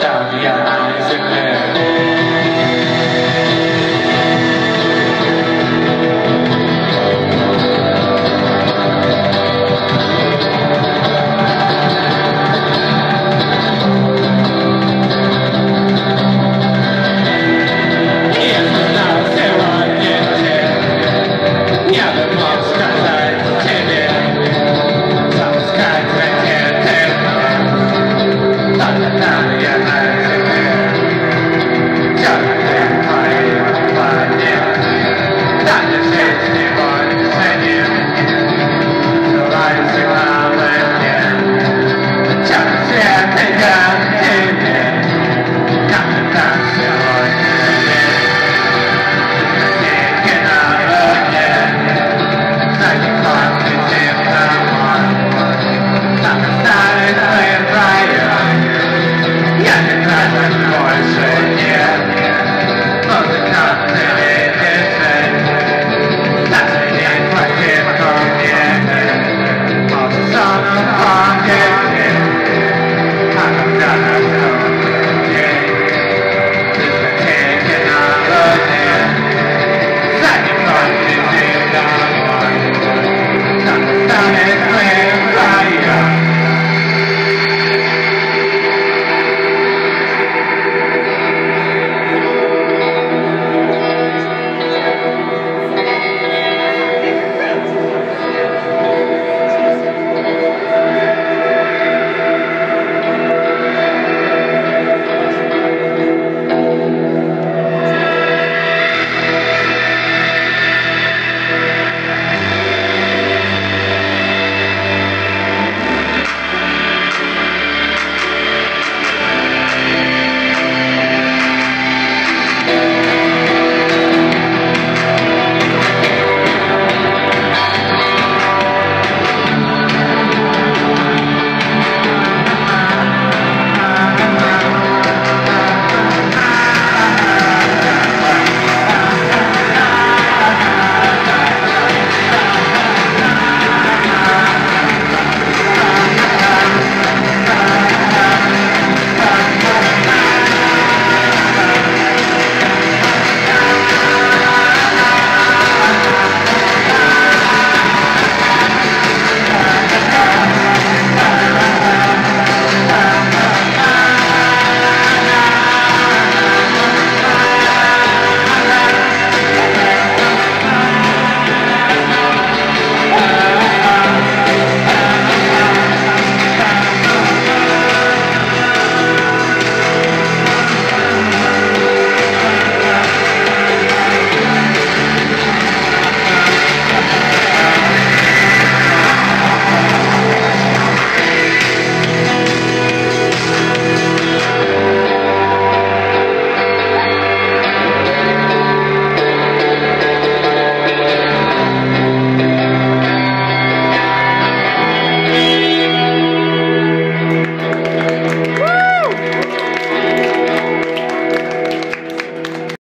down